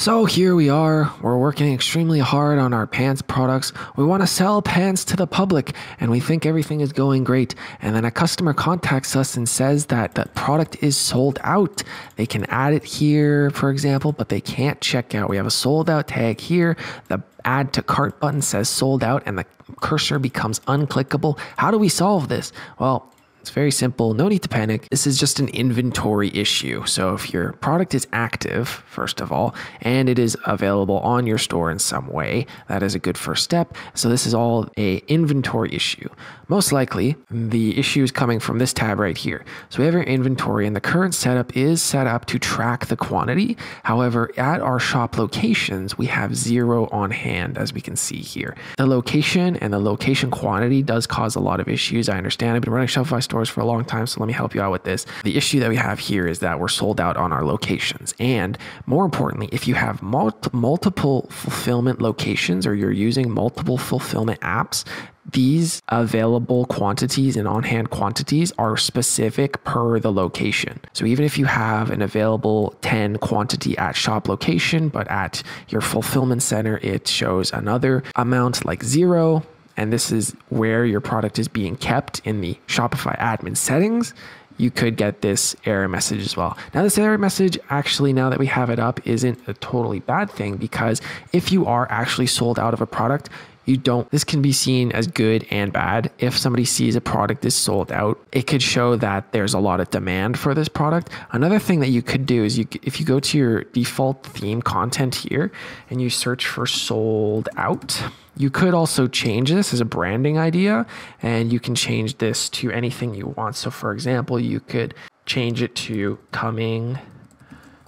So here we are. We're working extremely hard on our pants products. We want to sell pants to the public and we think everything is going great. And then a customer contacts us and says that the product is sold out. They can add it here, for example, but they can't check out. We have a sold out tag here. The add to cart button says sold out and the cursor becomes unclickable. How do we solve this? Well, it's very simple. No need to panic. This is just an inventory issue. So if your product is active, first of all, and it is available on your store in some way, that is a good first step. So this is all a inventory issue. Most likely, the issue is coming from this tab right here. So we have our inventory and the current setup is set up to track the quantity. However, at our shop locations, we have zero on hand as we can see here. The location and the location quantity does cause a lot of issues. I understand. I've been running Shopify stores for a long time, so let me help you out with this. The issue that we have here is that we're sold out on our locations. And more importantly, if you have mul- multiple fulfillment locations or you're using multiple fulfillment apps, these available quantities and on hand quantities are specific per the location. So even if you have an available 10 quantity at shop location, but at your fulfillment center, it shows another amount like zero, and this is where your product is being kept in the Shopify admin settings, you could get this error message as well. Now, this error message, actually, now that we have it up, isn't a totally bad thing because if you are actually sold out of a product, you don't this can be seen as good and bad if somebody sees a product is sold out it could show that there's a lot of demand for this product another thing that you could do is you if you go to your default theme content here and you search for sold out you could also change this as a branding idea and you can change this to anything you want. So, for example, you could change it to coming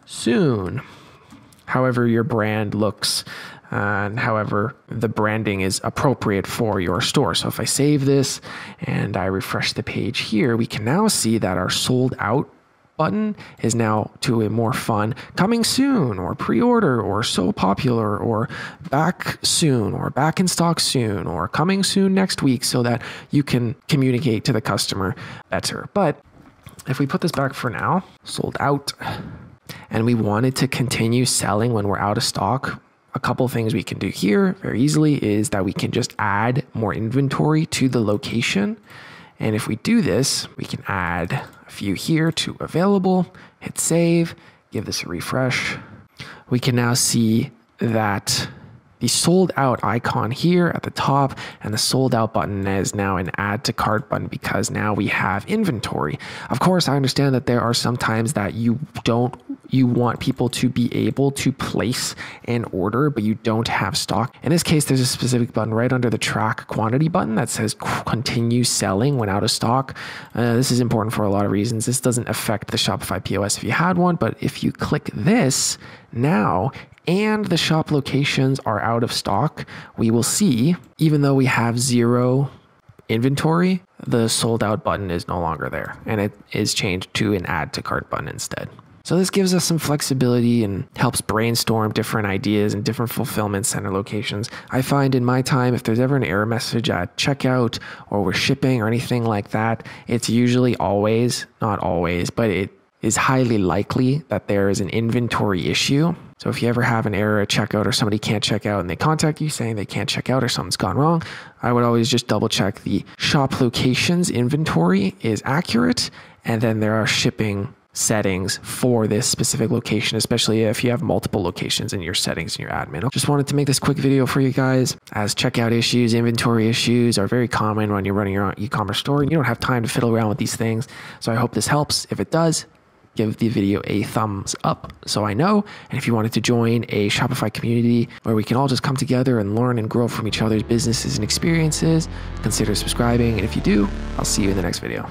soon. However, your brand looks and however the branding is appropriate for your store. So if I save this and I refresh the page here, we can now see that our sold out button is now to a more fun coming soon or pre-order or so popular or back soon or back in stock soon or coming soon next week so that you can communicate to the customer better. But if we put this back for now, sold out, and we wanted to continue selling when we're out of stock, a couple things we can do here very easily is that we can just add more inventory to the location. And if we do this, we can add a few here to available, hit save, give this a refresh. We can now see that the sold out icon here at the top and the sold out button is now an add to cart button because now we have inventory. Of course, I understand that there are some times that you don't you want people to be able to place an order, but you don't have stock. In this case, there's a specific button right under the track quantity button that says continue selling when out of stock. Uh, this is important for a lot of reasons. This doesn't affect the Shopify POS if you had one, but if you click this now, and the shop locations are out of stock, we will see, even though we have zero inventory, the sold out button is no longer there and it is changed to an add to cart button instead. So this gives us some flexibility and helps brainstorm different ideas and different fulfillment center locations. I find in my time, if there's ever an error message at checkout or we're shipping or anything like that, it's usually always, not always, but it is highly likely that there is an inventory issue. So if you ever have an error at checkout or somebody can't check out and they contact you saying they can't check out or something's gone wrong, I would always just double check the shop locations inventory is accurate and then there are shipping settings for this specific location, especially if you have multiple locations in your settings in your admin. Just wanted to make this quick video for you guys as checkout issues, inventory issues are very common when you're running your e-commerce store and you don't have time to fiddle around with these things. So I hope this helps. If it does, give the video a thumbs up so I know. And if you wanted to join a Shopify community where we can all just come together and learn and grow from each other's businesses and experiences, consider subscribing. And if you do, I'll see you in the next video.